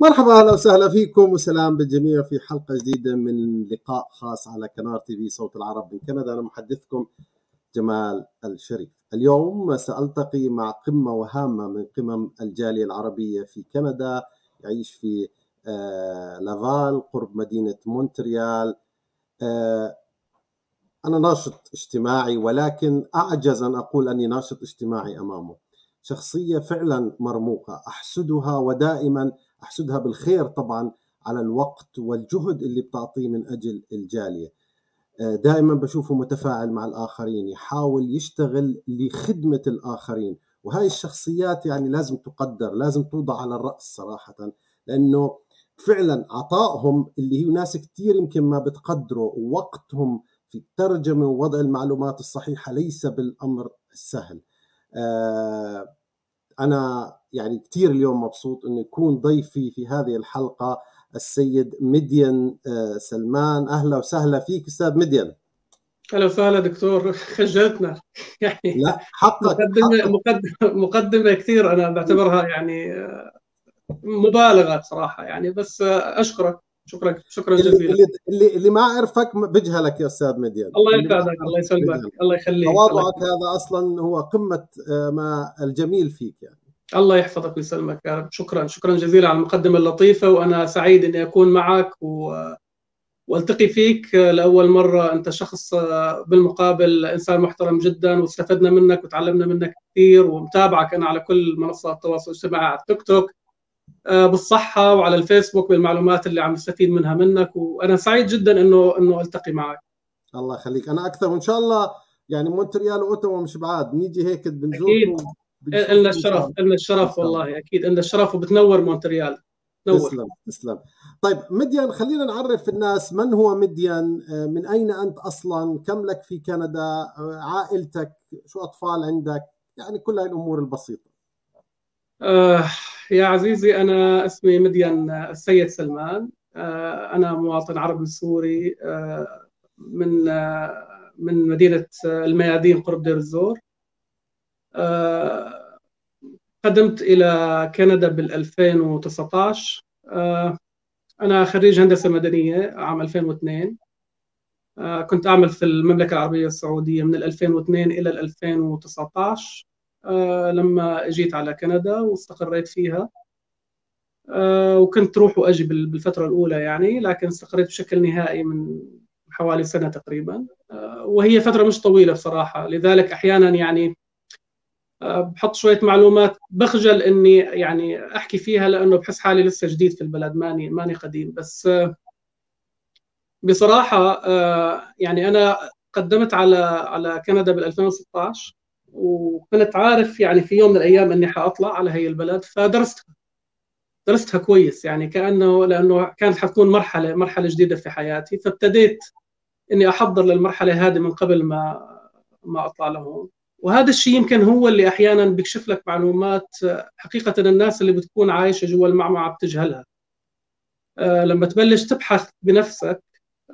مرحبا أهلا وسهلا فيكم وسلام بالجميع في حلقة جديدة من لقاء خاص على قناه TV صوت العرب من كندا أنا محدثكم جمال الشريف. اليوم سألتقي مع قمة وهامة من قمم الجالية العربية في كندا يعيش في آه، لافال قرب مدينة مونتريال. آه، أنا ناشط اجتماعي ولكن أعجز أن أقول أني ناشط اجتماعي أمامه. شخصية فعلا مرموقة أحسدها ودائما أحسدها بالخير طبعا على الوقت والجهد اللي بتعطيه من أجل الجالية. آه، دائما بشوفه متفاعل مع الآخرين يحاول يشتغل لخدمة الآخرين. وهاي الشخصيات يعني لازم تقدر لازم توضع على الرأس صراحة لأنه فعلا عطائهم اللي هي ناس كثير يمكن ما بتقدروا وقتهم في الترجمة ووضع المعلومات الصحيحة ليس بالأمر السهل. آه، أنا يعني كثير اليوم مبسوط إنه يكون ضيفي في هذه الحلقة السيد مدين آه، سلمان. أهلا وسهلا فيك أستاذ مدين. أهلا وسهلا دكتور. خجلتنا. يعني لا حقك مقدمه حقك. مقدمه مقدمة كثير أنا بعتبرها يعني آه، مبالغة بصراحه يعني. بس آه، أشكرك شكرا شكرا جزيلا. اللي اللي, اللي ما اعرفك بجهلك يا أستاذ مديان. الله يسعدك الله يسلمك الله يخليك. تواضعك هذا أصلا هو قمة ما الجميل فيك يعني. الله يحفظك ويسلمك يا رب. شكرا شكرا جزيلا على المقدمة اللطيفة وأنا سعيد إني أكون معك و... وألتقي فيك لأول مرة. أنت شخص بالمقابل إنسان محترم جدا واستفدنا منك وتعلمنا منك كثير ومتابعك أنا على كل منصات التواصل الاجتماعي على التيك توك. بالصحة وعلى الفيسبوك بالمعلومات اللي عم نستفيد منها منك. وأنا سعيد جدا انه إنه ألتقي معك. الله يخليك. أنا أكثر وإن شاء الله يعني مونتريال واوتوا مش بعاد نيجي هيك بنزوركم لنا الشرف لنا الشرف والله أكيد. لنا الشرف وبتنور مونتريال. نور. تسلم تسلم. طيب مديان خلينا نعرف الناس من هو مديان آه، من أين أنت أصلا كم لك في كندا آه، عائلتك شو أطفال عندك يعني كل هاي الأمور البسيطة. آه يا عزيزي أنا اسمي مديان السيد سلمان. آه أنا مواطن عربي سوري آه من من مدينة الميادين قرب دير الزور. قدمت إلى كندا بال 2019 آه، أنا خريج هندسة مدنية عام 2002 آه، كنت أعمل في المملكة العربية السعودية من 2002 إلى 2019 لما جيت على كندا واستقريت فيها. وكنت روح وأجي بالفترة الأولى يعني لكن استقريت بشكل نهائي من حوالي سنة تقريبا. وهي فترة مش طويلة بصراحة. لذلك أحيانا يعني بحط شوية معلومات. بخجل إني يعني أحكي فيها لأنه بحس حالي لسه جديد في البلد. ماني ماني قديم. بس بصراحة يعني أنا قدمت على على كندا بال 2016 وكنت عارف يعني في يوم من الأيام إني حأطلع على هي البلد فدرستها. درستها كويس يعني كأنه لأنه كانت حتكون مرحلة مرحلة جديدة في حياتي فابتديت إني أحضر للمرحلة هذه من قبل ما ما أطلع لهون. وهذا الشيء يمكن هو اللي أحيانا بيكشف لك معلومات حقيقة الناس اللي بتكون عايشة جوا المعمعة بتجهلها. آه، لما تبلش تبحث بنفسك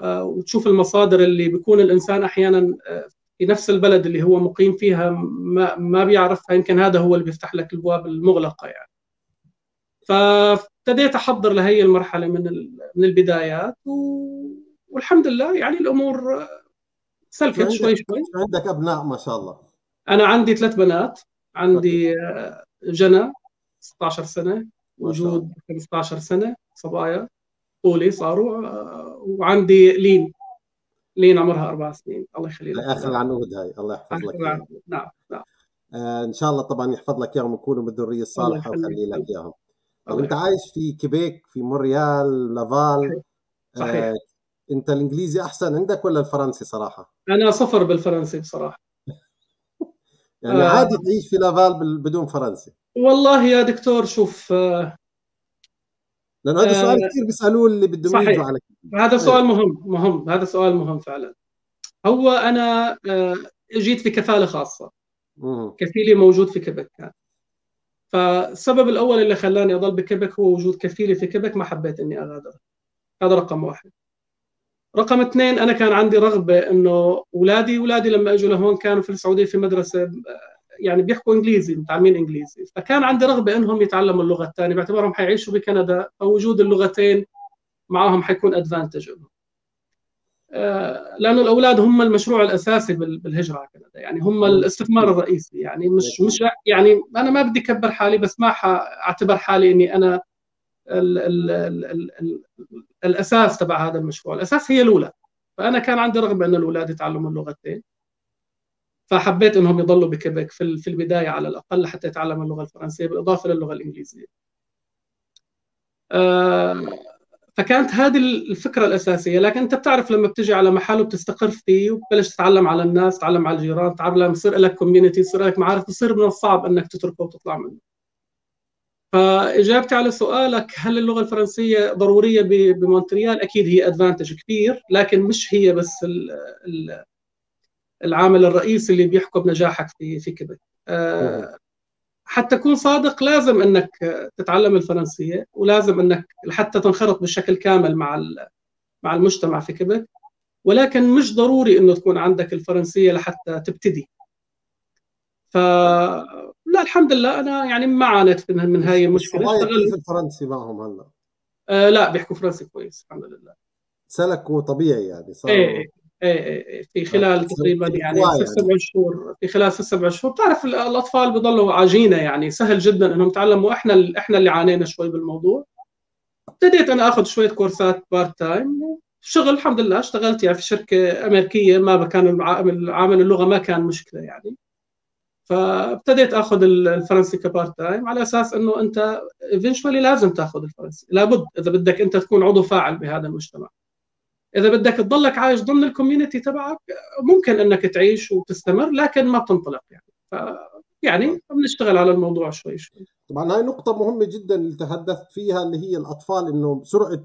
آه، وتشوف المصادر اللي بيكون الإنسان أحيانا آه، في نفس البلد اللي هو مقيم فيها ما ما بيعرفها يمكن هذا هو اللي بيفتح لك الابواب المغلقة يعني. فابتديت أحضر لهي المرحلة من من البدايات والحمد لله يعني الأمور سلكت شوي شوي. عندك أبناء ما شاء الله. أنا عندي ثلاث بنات عندي آه، جنى 16 سنة وجود 15 سنة صبايا طولي صاروا آه، وعندي لين. لين عمرها أربع سنين. الله يخلي لك. آخر العنقود هاي. الله يحفظ لك. نعم نعم. آه إن شاء الله طبعا يحفظ لك إياهم ويكونوا بالذريه الصالحة ويخلي لك إياهم. طب أنت عايش في كيبيك في مونريال لافال صحيح. آه أنت الإنجليزي أحسن عندك ولا الفرنسي صراحة؟ أنا صفر بالفرنسي بصراحة. يعني آه. عادي تعيش في لافال بدون فرنسي. والله يا دكتور شوف آه لأنه هذا آه سؤال كثير بيسألوه اللي بدهم يجوا على هذا سؤال مهم مهم. هذا سؤال مهم فعلا. هو أنا آه جيت في كفالة خاصة. كفيلي موجود في كيبك كان. فالسبب الأول اللي خلاني أضل بكيبك هو وجود كفيلي في كيبك ما حبيت إني اغادر هذا رقم واحد. رقم اثنين أنا كان عندي رغبة إنه اولادي اولادي لما أجوا لهون كانوا في السعودية في مدرسة يعني بيحكوا إنجليزي متعلمين إنجليزي. فكان عندي رغبة إنهم يتعلموا اللغة الثانية باعتبارهم حيعيشوا بكندا فوجود اللغتين معهم حيكون ادفانتج لهم. آه، لأنه الأولاد هم المشروع الأساسي بالهجرة على كندا. يعني هم الاستثمار الرئيسي. يعني مش مش يعني أنا ما بدي أكبر حالي بس ما حأعتبر حالي إني أنا ال ال ال ال ال الأساس تبع هذا المشروع. الأساس هي الاولاد فأنا كان عندي رغبة إن الأولاد يتعلموا اللغتين. فحبيت إنهم يضلوا بكيبك في في البداية على الأقل حتى يتعلموا اللغة الفرنسية بالإضافة للغة الإنجليزية. آه، فكانت هذه الفكرة الأساسية لكن أنت بتعرف لما بتجي على محل وبتستقر فيه وبتبلش تتعلم على الناس تتعلم على الجيران تتعلم يصير لك community يصير لك معارف بصير من الصعب إنك تتركه وتطلع منه. فإجابتي على سؤالك هل اللغة الفرنسية ضرورية بمونتريال؟ أكيد هي advantage كبير لكن مش هي بس العامل الرئيسي اللي بيحكم نجاحك في في كيبك. أه حتى تكون صادق لازم إنك تتعلم الفرنسية ولازم إنك لحتى تنخرط بشكل كامل مع مع المجتمع في كيبك. ولكن مش ضروري إنه تكون عندك الفرنسية لحتى تبتدي. ف لا الحمد لله أنا يعني ما عانيت من, من هاي المشكلة. اشتغلت. الفرنسي معهم هلأ؟ آه لا بيحكوا فرنسي كويس الحمد لله. سلكوا طبيعي يعني صار إيه, إيه. إيه، إيه، في خلال تقريبا يعني ست. سبع شهور في خلال ست سبع شهور. تعرف الأطفال بضلوا عجينه يعني سهل جدا إنهم يتعلموا إحنا إحنا اللي عانينا شوي بالموضوع. ابتديت أنا آخذ شوية كورسات part time شغل الحمد لله اشتغلت يعني في شركة أمريكية ما كان عامل اللغة ما كان مشكلة يعني. فابتديت آخذ الفرنسي ك part time على أساس إنه أنت eventually لازم تاخذ الفرنسي. لابد إذا بدك أنت تكون عضو فاعل بهذا المجتمع. إذا بدك تضلك عايش ضمن ال community تبعك ممكن إنك تعيش وتستمر لكن ما تنطلق يعني. ف يعني بنشتغل على الموضوع شوي شوي. طبعا هاي نقطة مهمة جدا اللي تحدثت فيها اللي هي الأطفال إنه سرعة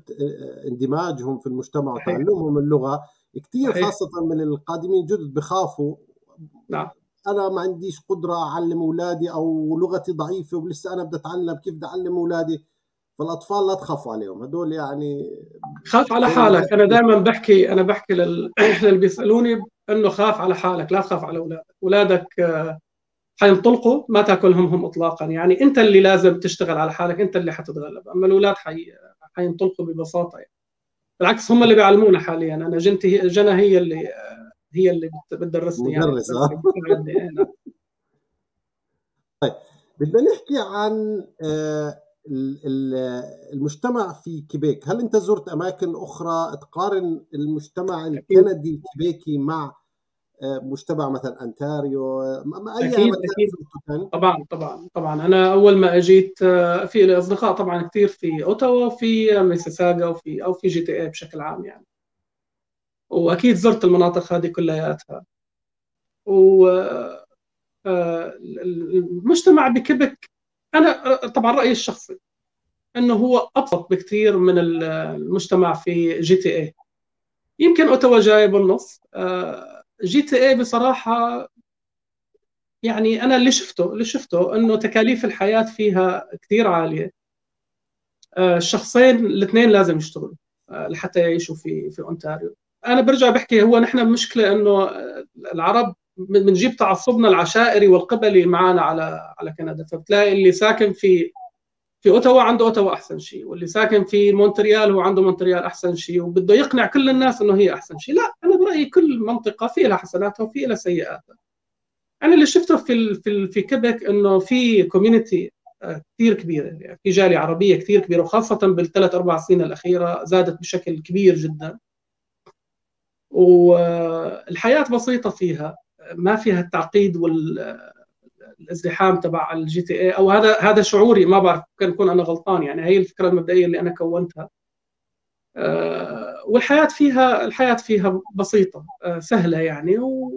اندماجهم في المجتمع وتعلمهم اللغة كثير خاصة من القادمين جدد بخافوا. نعم. أنا ما عنديش قدرة أعلم أولادي أو لغتي ضعيفة ولسه أنا بدي أتعلم كيف بدي أعلم أولادي. فالاطفال لا تخافوا عليهم. هدول يعني خاف على حالك. أنا دائما بحكي أنا بحكي لل... للي بيسألوني إنه خاف على حالك لا تخاف على أولادك. أولادك آه، حينطلقوا ما تأكلهم هم اطلاقا. يعني أنت اللي لازم تشتغل على حالك أنت اللي حتتغلب. أما الأولاد حي... حينطلقوا ببساطة يعني. بالعكس هم اللي بيعلمونا حاليا. أنا جنتي جنى هي اللي هي اللي بتدرسني يعني. مدرس. طيب بدنا نحكي عن آه المجتمع في كيبيك. هل انت زرت أماكن أخرى تقارن المجتمع الكندي الكيبيكي مع آه، مجتمع مثلا انتاريو أي أكيد أكيد. طبعا طبعا طبعا. أنا أول ما أجيت آه، في اصدقاء طبعا كثير في أوتاوا وفي ميسيساغا وفي أو في GTA بشكل عام يعني. وأكيد زرت المناطق هذه كلياتها. و آه، المجتمع بكيبك أنا طبعا رأيي الشخصي إنه هو أبسط بكثير من المجتمع في GTA يمكن اوتوا جاي بالنص. آه، GTA بصراحة يعني أنا اللي شفته اللي شفته إنه تكاليف الحياة فيها كثير عالية. آه، الشخصين الاثنين لازم يشتغلوا لحتى يعيشوا في في أونتاريو. أنا برجع بحكي هو نحن مشكله إنه العرب بنجيب تعصبنا العشائري والقبلي معنا على على كندا. فبتلاقي اللي ساكن في في أوتاوا عنده أوتاوا أحسن شيء واللي ساكن في مونتريال هو عنده مونتريال أحسن شيء وبده يقنع كل الناس إنه هي أحسن شيء لا أنا برأيي كل منطقة في لها حسناتها وفي لها سيئاتها. أنا اللي شفته في في في كيبك إنه في community آه، كثير كبيرة يعني في جالية عربية كثير كبيرة وخاصة بالثلاث أربع سنين الأخيرة زادت بشكل كبير جدا. والحياة بسيطة فيها. ما فيها التعقيد والازدحام تبع ال GTA أو هذا هذا شعوري ما بعرف ممكن أكون أنا غلطان يعني هي الفكرة المبدئية اللي أنا كونتها. آه، والحياة فيها الحياة فيها بسيطة آه، سهلة يعني و...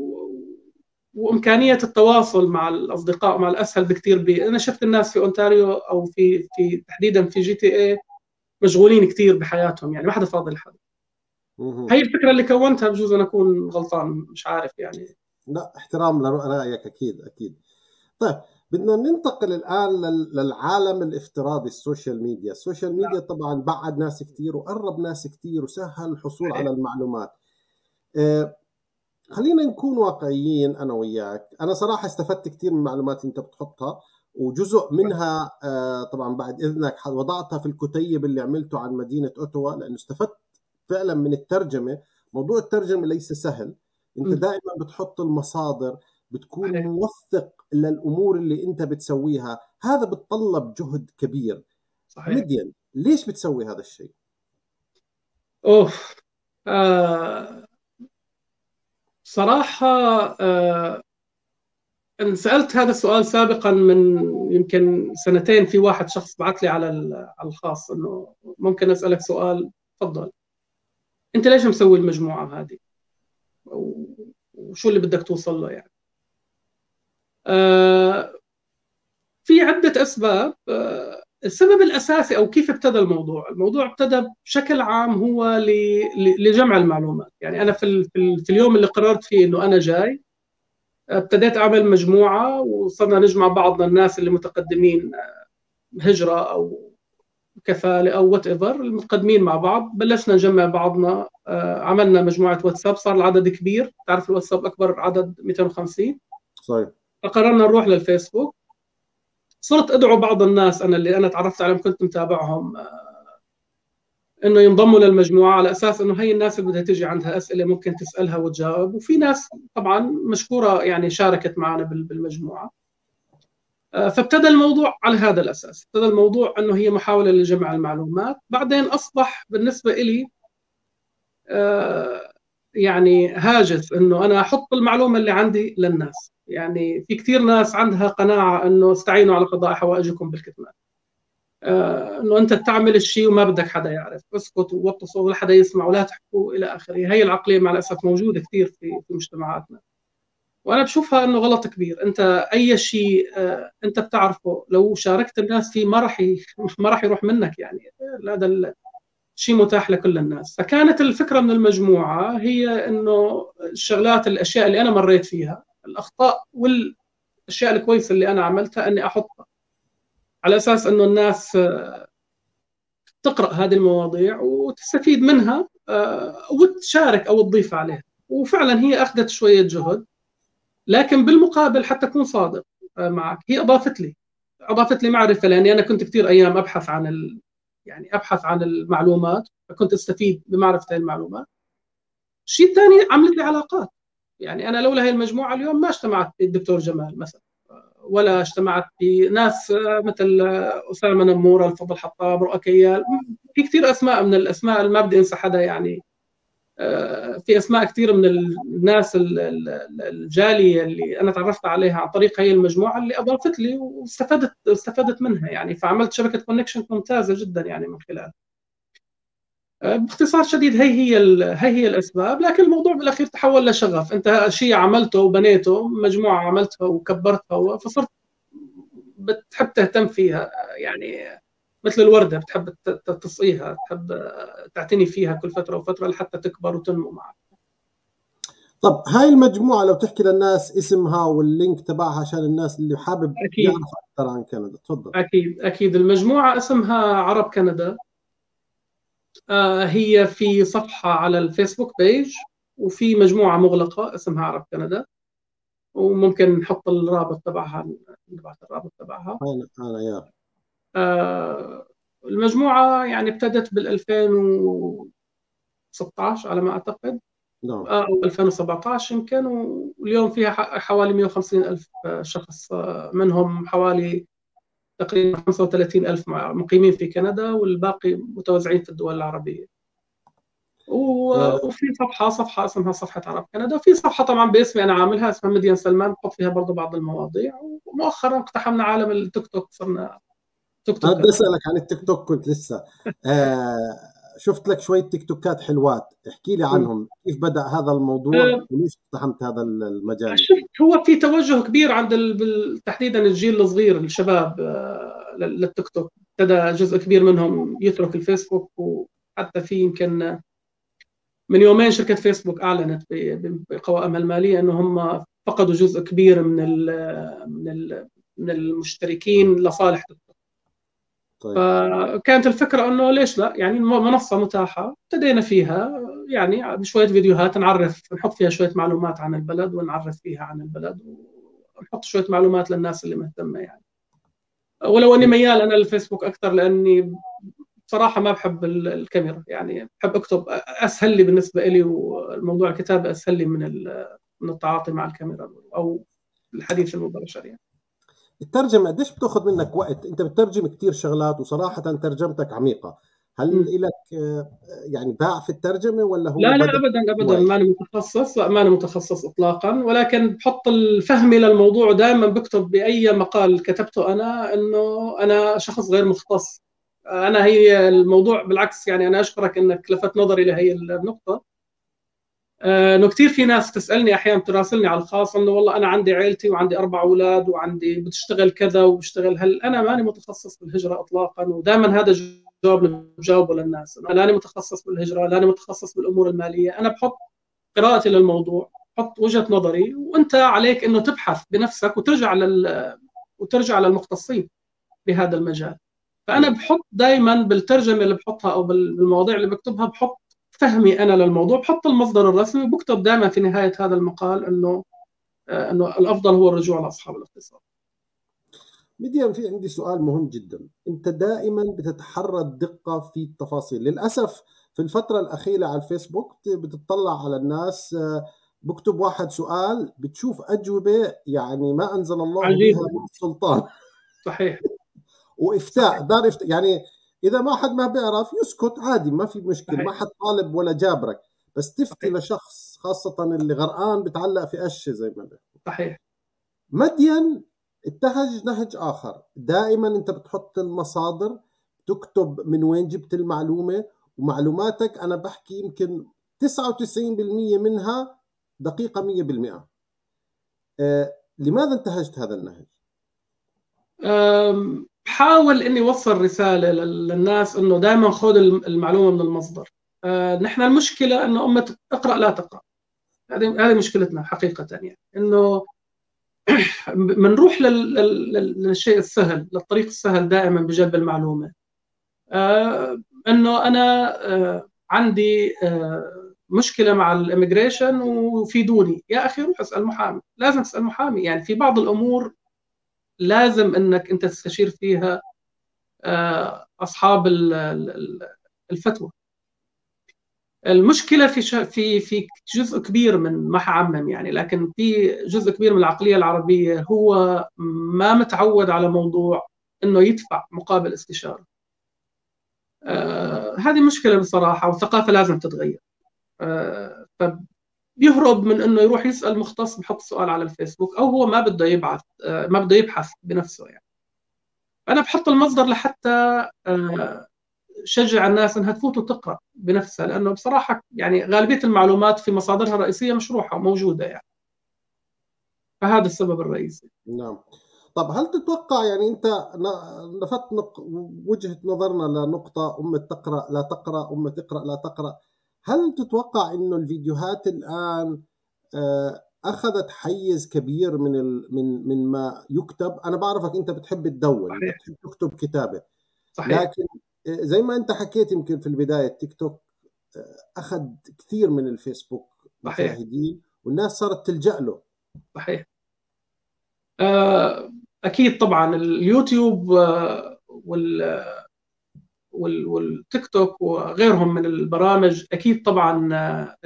وإمكانية التواصل مع الأصدقاء مع الأسهل بكثير بي. أنا شفت الناس في أونتاريو أو في في تحديدا في GTA مشغولين كثير بحياتهم يعني ما حدا فاضي لحد. هي الفكرة اللي كونتها بجوز أنا أكون غلطان مش عارف يعني. لا احترام لرايك أكيد أكيد. طيب بدنا ننتقل الآن للعالم الافتراضي ال social media. ال social media نعم. طبعا بعد ناس كثير وقرب ناس كثير وسهل الحصول على المعلومات. آه، خلينا نكون واقعيين أنا وياك. أنا صراحة استفدت كثير من المعلومات اللي أنت بتحطها وجزء منها آه، طبعا بعد إذنك وضعتها في الكتيب اللي عملته عن مدينة أوتوا لأنه استفدت فعلا من الترجمة. موضوع الترجمة ليس سهل. أنت دائما بتحط المصادر بتكون موثق للأمور اللي أنت بتسويها. هذا بتطلب جهد كبير. صحيح. مدين ليش بتسوي هذا الشيء؟ اوه آه صراحة آه سألت هذا السؤال سابقا من يمكن سنتين في واحد شخص بعث لي على على الخاص إنه ممكن أسألك سؤال تفضل. أنت ليش مسوي المجموعة هذه؟ وشو اللي بدك توصل له يعني. آه في عدة أسباب. آه السبب الأساسي أو كيف ابتدى الموضوع؟ الموضوع ابتدى بشكل عام هو لجمع المعلومات. يعني أنا في, في اليوم اللي قررت فيه إنه أنا جاي ابتديت أعمل مجموعة وصرنا نجمع بعضنا الناس اللي متقدمين آه، هجرة أو كفاله أو whatever المتقدمين مع بعض بلشنا نجمع بعضنا آه، عملنا مجموعة واتساب صار العدد كبير. تعرف الواتساب أكبر عدد؟ 250 صحيح. فقررنا نروح للفيسبوك. صرت أدعو بعض الناس أنا اللي أنا تعرفت عليهم كنت متابعهم آه، إنه ينضموا للمجموعة على أساس إنه هي الناس اللي بدها تيجي عندها أسئلة ممكن تسألها وتجاوب. وفي ناس طبعا مشكورة يعني شاركت معنا بالمجموعة. فابتدى الموضوع على هذا الأساس. ابتدى الموضوع أنه هي محاولة لجمع المعلومات. بعدين أصبح بالنسبة لي آه، يعني هاجس إنه أنا أحط المعلومة اللي عندي للناس. يعني في كثير ناس عندها قناعة إنه استعينوا على قضاء حوائجكم بالكتمان. آه، إنه أنت تعمل الشيء وما بدك حدا يعرف. اسكت ووطي صوت ولا حدا يسمع ولا تحكوا إلى آخره. هي العقلية مع الأسف موجودة كثير في مجتمعاتنا. وأنا بشوفها إنه غلط كبير. أنت أي شيء آه، أنت بتعرفه. لو شاركت الناس فيه ما راح ما راح يروح منك يعني. هذا شيء متاح لكل الناس. فكانت الفكرة من المجموعة هي إنه الشغلات الأشياء اللي أنا مريت فيها الأخطاء والأشياء الكويسة اللي أنا عملتها إني أحطها. على أساس إنه الناس آه، تقرأ هذه المواضيع وتستفيد منها آه، وتشارك أو تضيف عليها. وفعلا هي أخذت شوية جهد. لكن بالمقابل حتى أكون صادق آه، معك. هي أضافت لي أضافت لي معرفة لأني أنا كنت كثير أيام أبحث عن ال... يعني أبحث عن المعلومات فكنت أستفيد بمعرفه المعلومات. الشيء الثاني عملت لي علاقات. يعني أنا لولا هي المجموعة اليوم ما اجتمعت بالدكتور جمال مثلا ولا اجتمعت بناس مثل أسامة نمورة الفضل حطاب رؤى كيال. في كثير أسماء من الأسماء اللي ما بدي أنسى حدا يعني آه، في أسماء كثير من الناس الجالية اللي أنا تعرفت عليها عن طريق هي المجموعة اللي أضافت لي واستفدت استفدت منها يعني. فعملت شبكة كونكشن ممتازة جدا يعني من خلالها باختصار شديد هي هي هي هي الأسباب لكن الموضوع بالأخير تحول لشغف. أنت شيء عملته وبنيته مجموعة عملتها وكبرتها فصرت بتحب تهتم فيها يعني مثل الوردة بتحب تصقيها تحب تعتني فيها كل فترة وفترة لحتى تكبر وتنمو معك. طب هاي المجموعة لو تحكي للناس اسمها واللينك تبعها عشان الناس اللي حابب أكيد. يعرف أكثر عن كندا. تفضل. أكيد أكيد. المجموعة اسمها عرب كندا. آه، هي في صفحة على الفيسبوك بيج وفي مجموعة مغلقة اسمها عرب كندا. وممكن نحط الرابط تبعها نبعث الرابط تبعها. أنا أنا يا آه المجموعة يعني ابتدت بال 2016 على ما أعتقد. نعم. آه، أو 2017 يمكن واليوم فيها حوالي 150 ألف شخص. آه، منهم حوالي تقريبا 35 ألف مقيمين في كندا والباقي متوزعين في الدول العربية. وفي صفحة صفحة اسمها صفحة عرب كندا. وفي صفحة طبعا باسمي أنا عاملها اسمها مديان سلمان بحط فيها برضه بعض المواضيع. ومؤخرا اقتحمنا عالم التيك توك صرنا تيك توك. بدي أسألك عن التيك توك كنت لسه. آه شفت لك شوية تيك توكات حلوات. احكي لي عنهم. كيف بدأ هذا الموضوع؟ أه. وليش اقتحمت هذا المجال؟ هو في توجه كبير عند تحديدا الجيل الصغير الشباب آه، للتيك توك. ابتدى جزء كبير منهم يترك الفيسبوك وحتى في يمكن من يومين شركة فيسبوك أعلنت بقوائمها المالية إنه هم فقدوا جزء كبير من ال من ال من المشتركين لصالح تيك طيب. فكانت الفكرة إنه ليش لا؟ يعني منصة متاحة ابتدينا فيها يعني بشوية فيديوهات نعرف نحط فيها شوية معلومات عن البلد ونعرف فيها عن البلد ونحط شوية معلومات للناس اللي مهتمة يعني. ولو إني ميال أنا للفيسبوك أكثر لأني بصراحه ما بحب الكاميرا. يعني بحب أكتب أسهل لي بالنسبة لي والموضوع الكتابة أسهل لي من من التعاطي مع الكاميرا أو الحديث المباشر يعني. الترجمة قديش بتاخذ منك وقت؟ انت بتترجم كثير شغلات وصراحة ترجمتك عميقة. هل لك آه، يعني باع في الترجمة ولا هو لا لا ابدا ابدا. ماني متخصص ماني متخصص اطلاقا ولكن بحط الفهم للموضوع دائما بكتب بأي مقال كتبته أنا إنه أنا شخص غير مختص. أنا هي الموضوع بالعكس يعني أنا أشكرك إنك لفت نظري لهي النقطة. آه، إنه كثير في ناس تسألني أحيانا تراسلني على الخاص إنه والله أنا عندي عيلتي وعندي أربع أولاد وعندي بتشتغل كذا وبشتغل هل؟ أنا ماني متخصص بالهجرة اطلاقا ودائما هذا الجواب بجاوبه للناس أنا لاني متخصص بالهجرة لاني متخصص بالأمور المالية. أنا بحط قراءتي للموضوع بحط وجهة نظري وأنت عليك إنه تبحث بنفسك وترجع لل وترجع للمختصين بهذا المجال. فأنا بحط دائما بالترجمة اللي بحطها أو بالمواضيع اللي بكتبها بحط فهمي أنا للموضوع بحط المصدر الرسمي وبكتب دائما في نهاية هذا المقال إنه آه، إنه الأفضل هو الرجوع لأصحاب الاختصاص ميديان في عندي سؤال مهم جدا. أنت دائما بتتحرى الدقة في التفاصيل. للأسف في الفترة الأخيرة على الفيسبوك بتطلع على الناس آه، بكتب واحد سؤال بتشوف أجوبة يعني ما أنزل الله بها من السلطان صحيح. وإفتاء دار افتاء يعني إذا ما حد ما بيعرف يسكت عادي ما في مشكلة. ما حد طالب ولا جابرك بس تفتي صحيح. لشخص خاصة اللي غرقان بتعلق في قشة زي ما صحيح مدين اتهج نهج آخر دائما أنت بتحط المصادر تكتب من وين جبت المعلومة ومعلوماتك أنا بحكي يمكن 99% منها دقيقة 100% آه لماذا انتهجت هذا النهج؟ بحاول إني اوصل رسالة للناس إنه دائما خذ المعلومة من المصدر. آه نحن المشكلة إنه أمة اقرأ لا تقرأ. هذه هذه مشكلتنا حقيقة يعني. إنه بنروح للشيء السهل للطريق السهل دائما بجلب المعلومة. آه إنه أنا آه عندي آه مشكلة مع الإميجريشن وفيدوني. يا أخي روح اسأل محامي. لازم تسأل محامي. يعني في بعض الأمور لازم إنك أنت تستشير فيها آه، أصحاب الفتوى. المشكلة في في في جزء كبير من ما حعمم يعني لكن في جزء كبير من العقلية العربية هو ما متعود على موضوع إنه يدفع مقابل استشارة. آه هذه مشكلة بصراحة والثقافة لازم تتغير. آه بيهرب من إنه يروح يسأل مختص بحط سؤال على الفيسبوك أو هو ما بده يبعث ما بده يبحث بنفسه يعني. أنا بحط المصدر لحتى آه، شجع الناس إنها تفوت وتقرأ بنفسها لأنه بصراحة يعني غالبية المعلومات في مصادرها الرئيسية مشروحه وموجوده يعني. فهذا السبب الرئيسي. نعم. طب هل تتوقع يعني أنت لفت وجهة نظرنا لنقطة أمة تقرأ لا تقرأ أمة تقرا لا تقرأ هل تتوقع إنه الفيديوهات الآن آه، أخذت حيز كبير من من من ما يكتب؟ أنا بعرفك أنت بتحب تدون. بتحب تكتب كتابة. صحيح. لكن آه، زي ما أنت حكيت يمكن في البداية التيك توك آه، أخذ كثير من الفيسبوك مشاهدين والناس صارت تلجأ له. صحيح. أكيد طبعا اليوتيوب وال والتيك توك وغيرهم من البرامج أكيد طبعا آه،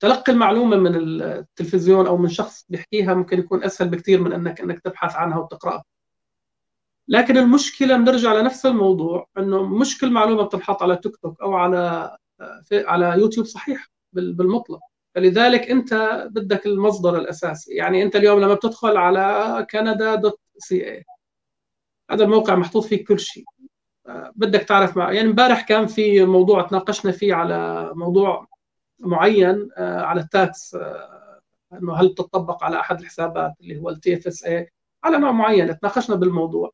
تلقي المعلومة من التلفزيون أو من شخص بيحكيها ممكن يكون أسهل بكثير من انك إنك تبحث عنها وتقرأها. لكن المشكلة بنرجع لنفس الموضوع إنه مش كل معلومة بتنحط على تيك توك أو على آه، على يوتيوب صحيح بالمطلق. فلذلك أنت بدك المصدر الأساسي. يعني أنت اليوم لما بتدخل على Canada dot CA هذا الموقع محطوط فيه كل شيء. بدك تعرف مع يعني امبارح كان في موضوع تناقشنا فيه على موضوع معين آه، على ال tax آه، إنه هل تطبق على أحد الحسابات اللي هو ال TFSA على نوع معين تناقشنا بالموضوع.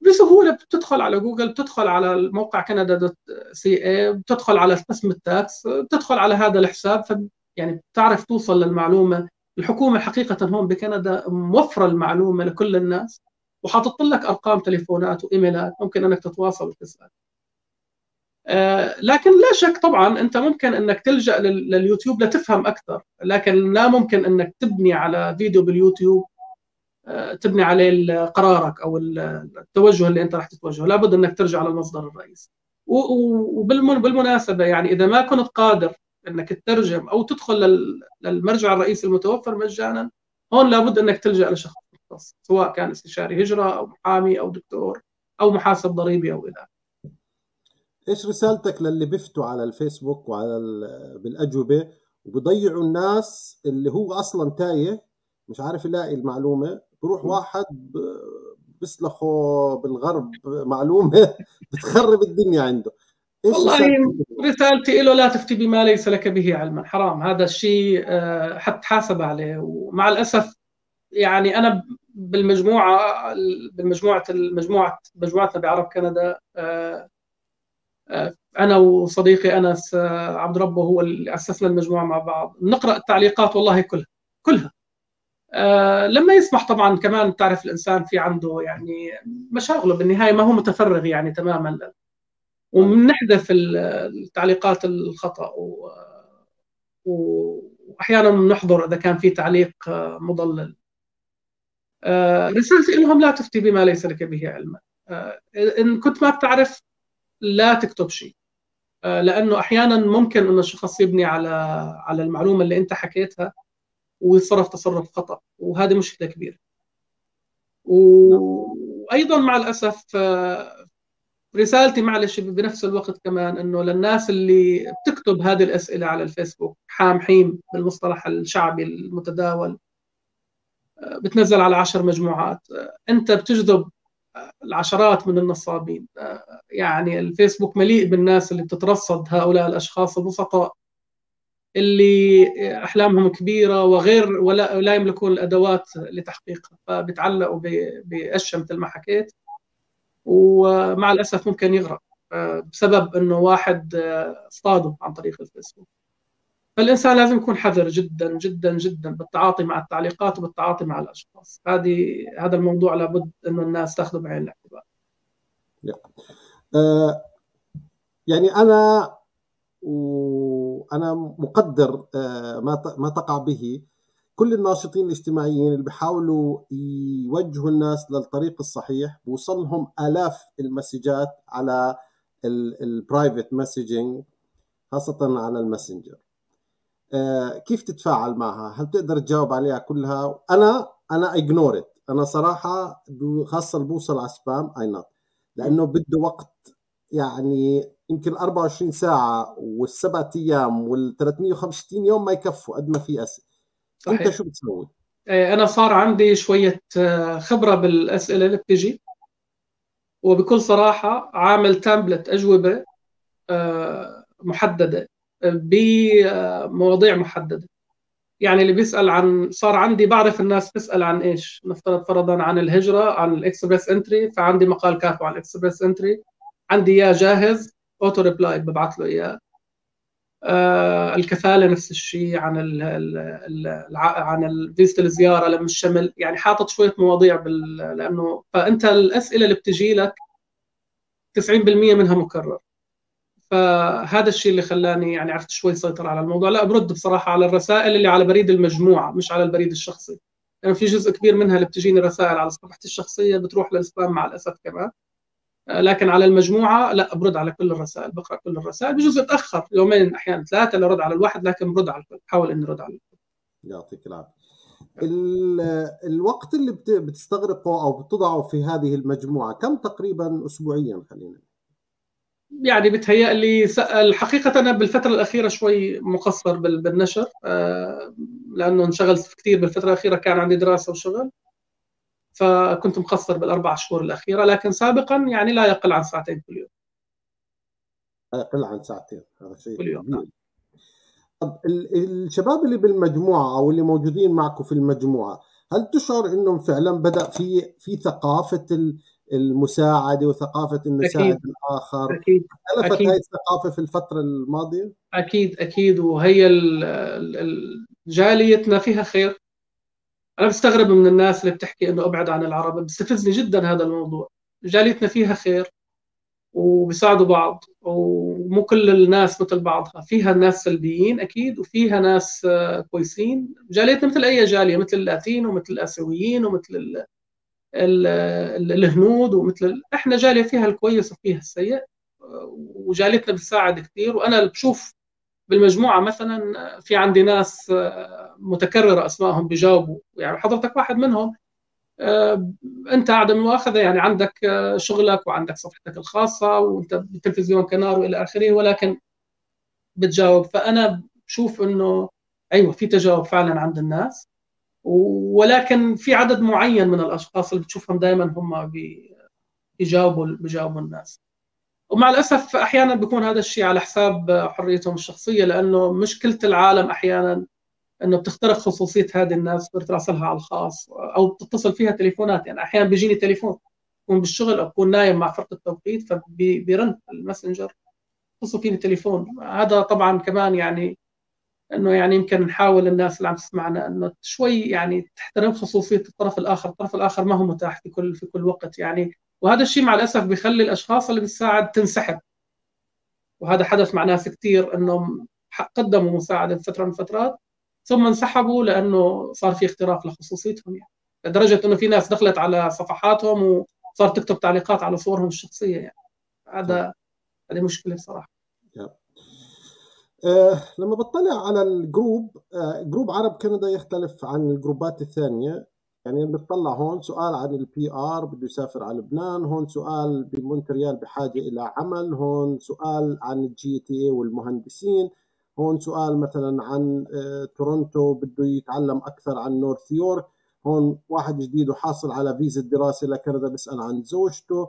بسهولة بتدخل على جوجل بتدخل على الموقع Canada dot CA بتدخل على قسم ال tax بتدخل على هذا الحساب ف يعني بتعرف توصل للمعلومة. الحكومة حقيقة هون بكندا موفرة المعلومة لكل الناس. وحاطط لك أرقام تليفونات وإيميلات ممكن إنك تتواصل وتسأل. آه، لكن لا شك طبعا أنت ممكن إنك تلجأ لليوتيوب لتفهم أكثر لكن لا ممكن إنك تبني على فيديو باليوتيوب آه، تبني عليه قرارك أو التوجه اللي أنت راح تتوجهه. لابد إنك ترجع للمصدر الرئيسي. وبالمناسبه يعني إذا ما كنت قادر إنك تترجم أو تدخل للمرجع الرئيسي المتوفر مجانا هون لابد إنك تلجأ لشخص مختص سواء كان استشاري هجرة أو محامي أو دكتور أو محاسب ضريبي أو إلى إيش رسالتك للي بيفتوا على الفيسبوك وعلى بالأجوبة وبيضيعوا الناس اللي هو أصلا تايه مش عارف يلاقي المعلومة بروح واحد بيسلخه بالغرب معلومة بتخرب الدنيا عنده. إيش والله رسالتي له لا تفتي بما ليس لك به علما. حرام هذا الشيء آه، حتحاسب عليه. ومع الأسف يعني أنا بالمجموعة بالمجموعة المجموعه مجموعتنا بعرب كندا آه، آه، أنا وصديقي أنس عبد ربه هو اللي أسسنا المجموعة مع بعض. نقرأ التعليقات والله كلها كلها. آه لما يسمح طبعا كمان تعرف الإنسان في عنده يعني مشاغله بالنهاية ما هو متفرغ يعني تماما. وبنحذف التعليقات الخطأ و... واحيانا بنحضر إذا كان في تعليق مضلل. آه رسالتي لهم لا تفتي بما ليس لك به علم آه إن كنت ما بتعرف لا تكتب شيء. آه لأنه أحيانا ممكن انه الشخص يبني على على المعلومة اللي أنت حكيتها ويتصرف تصرف خطأ وهذه مشكلة كبيرة. وأيضا مع الأسف آه، رسالتي معلش بنفس الوقت كمان إنه للناس اللي بتكتب هذه الأسئلة على الفيسبوك حام حيم بالمصطلح الشعبي المتداول آه، بتنزل على عشر مجموعات. انت بتجذب العشرات من النصابين. يعني الفيسبوك مليء بالناس اللي بتترصد هؤلاء الأشخاص البسطاء اللي أحلامهم كبيرة وغير ولا لا يملكون الأدوات لتحقيقها. فبيتعلقوا باشياء مثل ما حكيت. ومع الأسف ممكن يغرق آه، بسبب إنه واحد آه، اصطاده عن طريق الفيسبوك. فالانسان لازم يكون حذر جدا جدا جدا بالتعاطي مع التعليقات وبالتعاطي مع الأشخاص. هذه هذا الموضوع لابد إنه الناس تأخذه بعين الاعتبار. آه، يعني أنا وأنا مقدر آه، ما ما تقع به. كل الناشطين الاجتماعيين اللي بيحاولوا يوجهوا الناس للطريق الصحيح بوصلهم آلاف المسجات على ال private messaging خاصة على الماسنجر. كيف تتفاعل معها؟ هل تقدر تجاوب عليها كلها؟ أنا أنا ignored أنا صراحة خاصة اللي بوصل على spam I know لأنه بده وقت يعني يمكن 24 ساعة والسبع أيام وال 365 يوم ما يكفوا قد ما في اسئله صحيح. انت شو بتسوي؟ إيه، أنا صار عندي شوية آه، خبرة بالأسئلة اللي بتجي وبكل صراحة عامل template أجوبة آه، محددة. بمواضيع محددة. يعني اللي بيسأل عن صار عندي بعرف الناس تسأل عن إيش. نفترض فرضا عن الهجرة عن ال Express Entry فعندي مقال كافي عن ال Express Entry. عندي إياه جاهز auto reply ببعث له إياه. آه الكفالة نفس الشيء عن ال ال عن فيزة الزيارة لم الشمل. يعني حاطط شوية مواضيع بال لأنه فأنت الأسئلة اللي بتجي لك 90% منها مكرر. فهذا الشيء اللي خلاني يعني عرفت شوي سيطر على الموضوع. لا برد بصراحة على الرسائل اللي على بريد المجموعة مش على البريد الشخصي. يعني في جزء كبير منها اللي بتجيني رسائل على صفحتي الشخصية بتروح للسبام مع الأسف كمان. لكن على المجموعة لا برد على كل الرسائل بقرأ كل الرسائل بجوز اتاخر يومين أحيانا ثلاثة لرد على الواحد لكن برد على الكل بحاول إني أرد على الكل. يعطيك العافية. الوقت اللي بتستغرقه أو بتضعه في هذه المجموعة كم تقريبا اسبوعيا خلينا يعني بتهيأ لي الحقيقة أنا بالفترة الأخيرة شوي مقصر بالنشر آه، لأنه انشغلت كثير بالفترة الأخيرة كان عندي دراسة وشغل فكنت مقصر بالأربع شهور الأخيرة لكن سابقا يعني لا يقل عن ساعتين كل يوم لا يقل عن ساعتين هذا شيء كل يوم نعم. طب الشباب اللي بالمجموعة أو اللي موجودين معكم في المجموعة هل تشعر إنهم فعلا بدأ في في ثقافة المساعدة وثقافة انه يساعد الآخر. أكيد أكيد. هاي الثقافة في الفترة الماضية؟ أكيد أكيد وهي جاليتنا فيها خير. أنا بستغرب من الناس اللي بتحكي إنه أبعد عن العرب. بستفزني جدا هذا الموضوع. جاليتنا فيها خير وبيساعدوا بعض ومو كل الناس مثل بعضها. فيها ناس سلبيين أكيد وفيها ناس كويسين. جاليتنا مثل أي جالية مثل اللاتين ومثل الآسيويين ومثل الهنود ومثل إحنا جالية فيها الكويس وفيها السيء وجاليتنا بتساعد كثير وأنا بشوف بالمجموعة مثلا في عندي ناس متكررة أسمائهم بيجاوبوا. يعني حضرتك واحد منهم أنت عدم المؤاخذه يعني عندك شغلك وعندك صفحتك الخاصة وأنت بالتلفزيون كنار وإلى آخره ولكن بتجاوب. فأنا بشوف إنه أيوه في تجاوب فعلا عند الناس. ولكن في عدد معين من الأشخاص اللي بتشوفهم دائما هم بيجاوبوا بيجاوبوا الناس. ومع الأسف أحيانا بيكون هذا الشيء على حساب حريتهم الشخصية لأنه مشكلة العالم أحيانا إنه بتخترق خصوصية هذه الناس بتراسلها على الخاص أو بتتصل فيها تليفونات. يعني أحيانا بيجيني تليفون بكون بالشغل أو بكون نايم مع فرق التوقيت فبيرن الماسنجر بتصل فيني تليفون. هذا طبعا كمان يعني إنه يعني يمكن نحاول الناس اللي عم تسمعنا إنه شوي يعني تحترم خصوصية الطرف الآخر، الطرف الآخر ما هو متاح في كل في كل وقت يعني. وهذا الشيء مع الأسف بيخلي الأشخاص اللي بتساعد تنسحب. وهذا حدث مع ناس كثير إنهم قدموا مساعدة فترة من الفترات ثم انسحبوا لأنه صار في اختراق لخصوصيتهم يعني. لدرجة إنه في ناس دخلت على صفحاتهم وصارت تكتب تعليقات على صورهم الشخصية يعني. هذا هذه مشكلة صراحة أه لما بطلع على ال group أه group عرب كندا يختلف عن ال group ات الثانية. يعني بتطلع هون سؤال عن ال PR بده يسافر على لبنان هون سؤال بمونتريال بحاجة إلى عمل هون سؤال عن ال GTA والمهندسين هون سؤال مثلا عن آه، تورونتو بده يتعلم أكثر عن نورث يورك هون واحد جديد وحاصل على فيزا دراسه لكندا بيسال عن زوجته.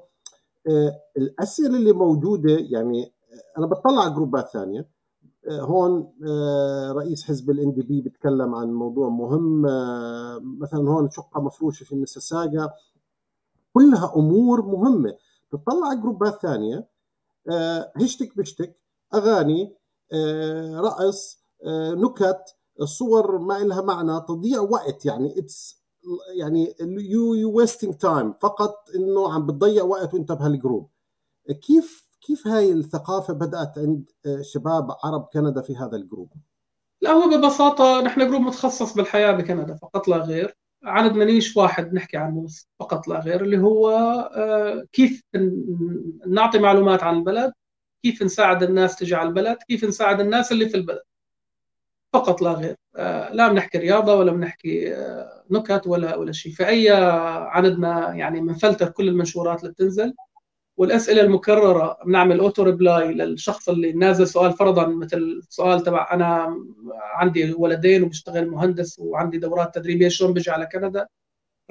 آه، الأسئلة اللي موجودة يعني آه، أنا بطلع على group ات ثانية. هون رئيس حزب ال NDP بيتكلم عن موضوع مهم. مثلا هون شقة مفروشة في مساساغا كلها أمور مهمة. تطلع على group ات ثانية. هشتك بشتك. أغاني آه، رقص آه، نكت الصور ما لها معنى تضيع وقت. يعني اتس يعني you you time فقط إنه عم بتضيع وقت وأنت بهال group. كيف كيف هاي الثقافة بدأت عند آه، شباب عرب كندا في هذا ال group؟ لا هو ببساطة نحن group متخصص بالحياة بكندا فقط لا غير. عددنا niche واحد نحكي عنه فقط لا غير اللي هو كيف نعطي معلومات عن البلد كيف نساعد الناس تجي على البلد كيف نساعد الناس اللي في البلد. فقط لا غير. آه، لا بنحكي رياضة ولا بنحكي آه، نكت ولا ولا شيء. فاي عددنا يعني بنفلتر كل المنشورات اللي بتنزل والأسئلة المكررة بنعمل auto reply للشخص اللي نازل سؤال فرضا مثل السؤال تبع أنا عندي ولدين وبشتغل مهندس وعندي دورات تدريبية شلون بجي على كندا؟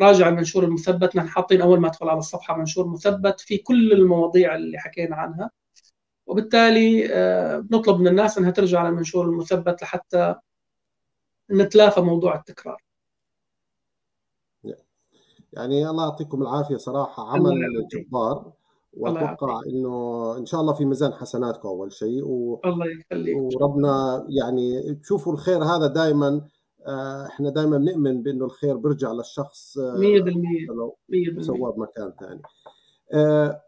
راجع المنشور المثبت نحن حاطين أول ما ادخل على الصفحة منشور مثبت في كل المواضيع اللي حكينا عنها. وبالتالي آه، بنطلب من الناس إنها ترجع على المنشور المثبت لحتى نتلافى موضوع التكرار. يعني الله يعطيكم العافية صراحة عمل جبار. وأتوقع إنه إن شاء الله في ميزان حسناتكم أول شيء و... الله يخليك. وربنا يعني تشوفوا الخير هذا دائما آه، إحنا دائما بنؤمن بإنه الخير بيرجع للشخص 100% آه، لو سواه بمكان ثاني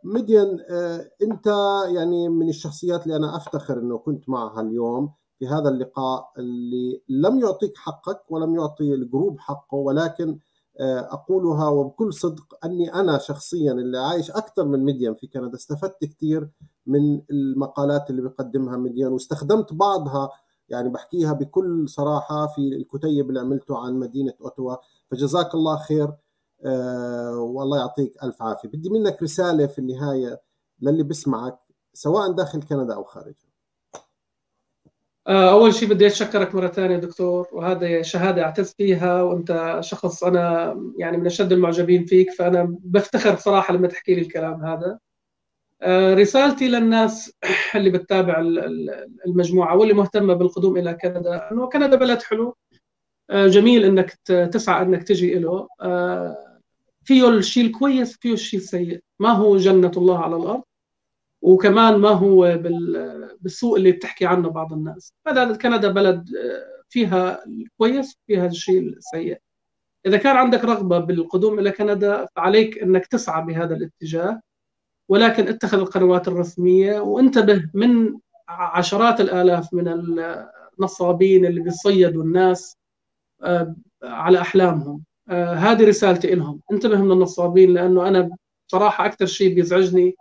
مدين آه، أنت يعني من الشخصيات اللي أنا أفتخر إنه كنت معها اليوم في هذا اللقاء اللي لم يعطيك حقك ولم يعطي الجروب حقه ولكن أقولها وبكل صدق أني أنا شخصيا اللي عايش أكثر من مدين في كندا استفدت كثير من المقالات اللي بيقدمها مدين واستخدمت بعضها يعني بحكيها بكل صراحة في الكتيب اللي عملته عن مدينة أوتوا. فجزاك الله خير آه، والله يعطيك ألف عافية. بدي منك رسالة في النهاية للي بسمعك سواء داخل كندا أو خارجها. آه، أول شيء بدي أتشكرك مرة ثانية دكتور وهذا شهادة اعتز فيها وأنت شخص أنا يعني من أشد المعجبين فيك فأنا بفتخر بصراحة لما تحكي لي الكلام هذا. آه، رسالتي للناس اللي بتتابع المجموعة واللي مهتمة بالقدوم إلى كندا إنه كندا بلد حلو. جميل إنك تسعى إنك تجي له فيه الشيء الكويس فيه الشيء السيء. ما هو جنة الله على الأرض؟ وكمان ما هو بالسوء اللي بتحكي عنه بعض الناس. هذا كندا بلد آه، فيها الكويس فيها الشيء السيء إذا كان عندك رغبة بالقدوم إلى كندا فعليك أنك تسعى بهذا الاتجاه ولكن اتخذ القنوات الرسمية وانتبه من عشرات الآلاف من النصابين اللي بيصيدوا الناس آه، على أحلامهم. آه، هذه رسالتي لهم انتبه من النصابين لأنه أنا بصراحة أكثر شيء بيزعجني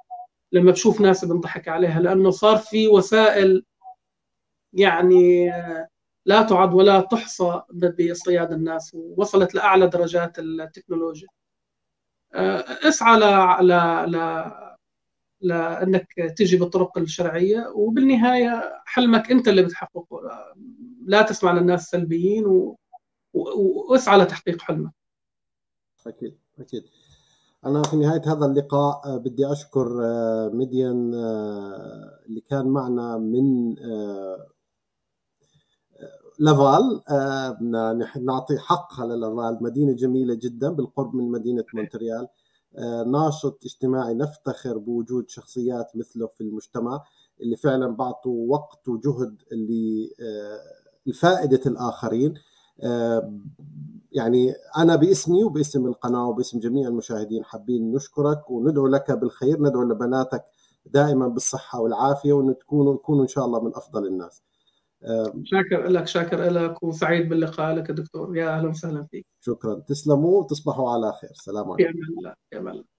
لما بشوف ناس بنضحك عليها لأنه صار في وسائل يعني آه، لا تعد ولا تحصى باصطياد الناس ووصلت لأعلى درجات التكنولوجيا اسعى ل ل لانك تجي بالطرق الشرعية وبالنهاية حلمك أنت اللي بتحققه لا تسمع للناس السلبيين و... واسعى لتحقيق حلمك. أكيد أكيد. أنا في نهاية هذا اللقاء آه، بدي أشكر آه، مدين آه، اللي كان معنا من لافال. نعطي حقها للافال مدينة جميلة جدا بالقرب من مدينة مونتريال. ناشط اجتماعي نفتخر بوجود شخصيات مثله في المجتمع اللي فعلا بعطوا وقت وجهد لفائدة الآخرين. يعني أنا باسمي وباسم القناة وباسم جميع المشاهدين حابين نشكرك وندعو لك بالخير ندعو لبناتك دائما بالصحة والعافية وان تكونوا يكونوا إن شاء الله من أفضل الناس. شاكر لك شاكر لك وسعيد باللقاء لك دكتور. يا أهلا وسهلا فيك. شكرا. تسلموا وتصبحوا على خير. سلام عليكم. يا الله يا الله